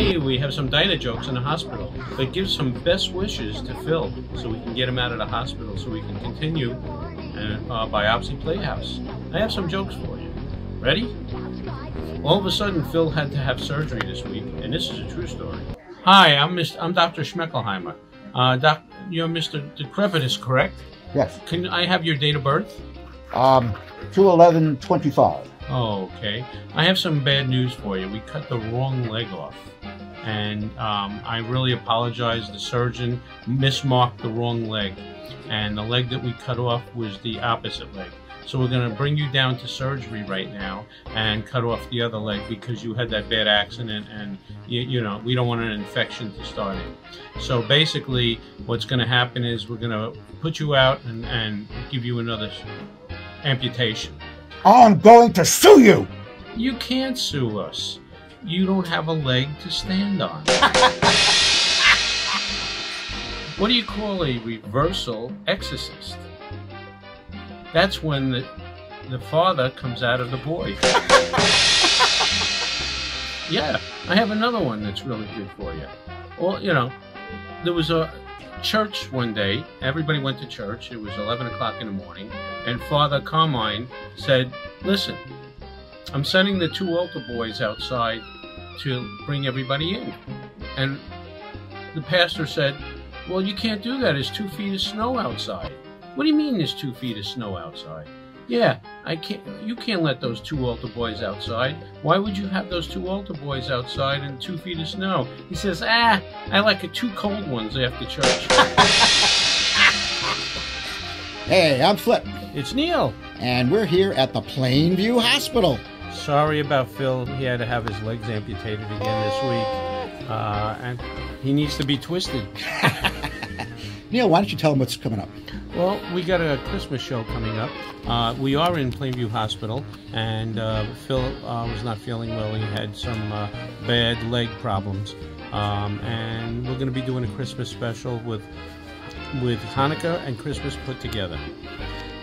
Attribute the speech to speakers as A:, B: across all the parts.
A: Hey, we have some diner jokes in the hospital, but give some best wishes to Phil so we can get him out of the hospital so we can continue uh, uh, Biopsy Playhouse. I have some jokes for you. Ready? All of a sudden, Phil had to have surgery this week, and this is a true story. Hi, I'm Mr. I'm Dr. Schmeckelheimer. Uh, doc, you're Mr. Decrepitus, correct?
B: Yes.
A: Can I have your date of birth?
B: Um, 21125.
A: Oh, okay. I have some bad news for you. We cut the wrong leg off. And um, I really apologize. The surgeon mismarked the wrong leg. And the leg that we cut off was the opposite leg. So we're going to bring you down to surgery right now and cut off the other leg because you had that bad accident and you, you know we don't want an infection to start it. So basically, what's going to happen is we're going to put you out and, and give you another amputation.
B: I'm going to sue you!
A: You can't sue us. You don't have a leg to stand on. what do you call a reversal exorcist? That's when the, the father comes out of the boy. yeah, I have another one that's really good for you. Well, you know, there was a church one day. Everybody went to church. It was 11 o'clock in the morning. And Father Carmine said, Listen, I'm sending the two altar boys outside to bring everybody in. And the pastor said, Well, you can't do that. There's two feet of snow outside. What do you mean there's two feet of snow outside? Yeah, I can't. You can't let those two altar boys outside. Why would you have those two altar boys outside and two feet of snow? He says, Ah, I like the two cold ones after church.
B: Hey, I'm Flip,
A: it's Neil.
B: and we're here at the Plainview Hospital.
A: Sorry about Phil. He had to have his legs amputated again this week, uh, and he needs to be twisted.
B: Neil, why don't you tell them what's coming up?
A: Well, we got a Christmas show coming up. Uh, we are in Plainview Hospital, and uh, Phil uh, was not feeling well. He had some uh, bad leg problems, um, and we're going to be doing a Christmas special with with Hanukkah and Christmas put together.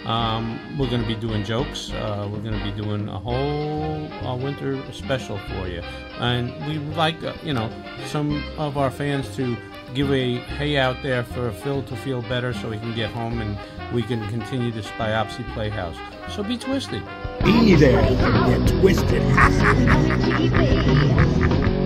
A: Um, we're going to be doing jokes. Uh, we're going to be doing a whole uh, winter special for you, and we would like uh, you know some of our fans to give a hey out there for Phil to feel better, so he can get home and we can continue this biopsy playhouse. So be twisted.
B: Be there, get twisted.